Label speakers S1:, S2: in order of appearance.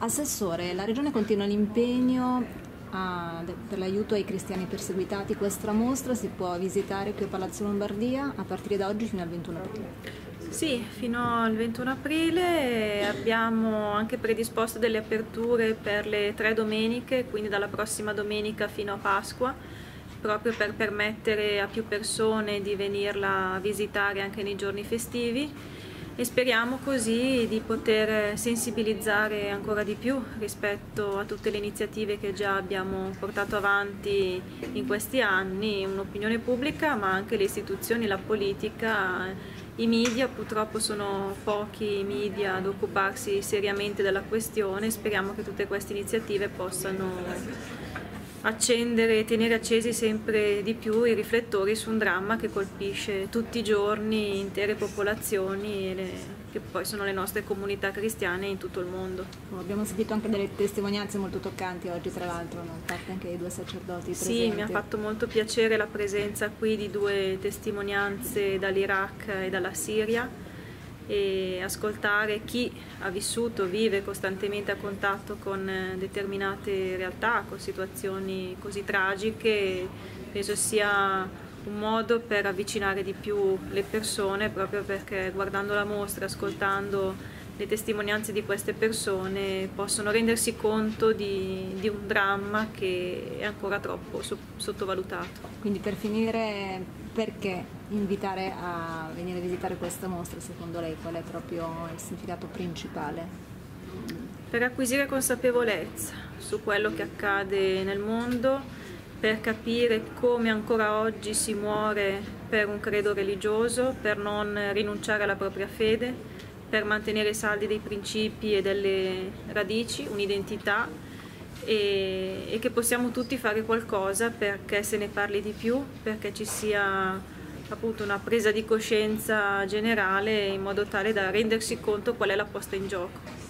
S1: Assessore, la Regione continua l'impegno a, per l'aiuto ai cristiani perseguitati. Questa mostra si può visitare qui a Palazzo Lombardia a partire da oggi fino al 21 aprile.
S2: Sì, fino al 21 aprile abbiamo anche predisposto delle aperture per le tre domeniche, quindi dalla prossima domenica fino a Pasqua, proprio per permettere a più persone di venirla a visitare anche nei giorni festivi e speriamo così di poter sensibilizzare ancora di più rispetto a tutte le iniziative che già abbiamo portato avanti in questi anni, un'opinione pubblica ma anche le istituzioni, la politica i media, purtroppo sono pochi i media ad occuparsi seriamente della questione, speriamo che tutte queste iniziative possano accendere e tenere accesi sempre di più i riflettori su un dramma che colpisce tutti i giorni intere popolazioni le, che poi sono le nostre comunità cristiane in tutto il mondo.
S1: Abbiamo sentito anche delle testimonianze molto toccanti oggi tra l'altro, no? fatte anche dai due sacerdoti presenti.
S2: Sì, mi ha fatto molto piacere la presenza qui di due testimonianze dall'Iraq e dalla Siria e ascoltare chi ha vissuto, vive costantemente a contatto con eh, determinate realtà, con situazioni così tragiche, penso sia un modo per avvicinare di più le persone proprio perché guardando la mostra, ascoltando le testimonianze di queste persone possono rendersi conto di, di un dramma che è ancora troppo sottovalutato.
S1: Quindi per finire, perché invitare a venire a visitare questa mostra secondo lei? Qual è proprio il significato principale?
S2: Per acquisire consapevolezza su quello che accade nel mondo, per capire come ancora oggi si muore per un credo religioso, per non rinunciare alla propria fede, per mantenere saldi dei principi e delle radici, un'identità e, e, che possiamo tutti fare qualcosa perché se ne parli di più, perché ci sia appunto una presa di coscienza generale in modo tale da rendersi conto qual è la posta in gioco.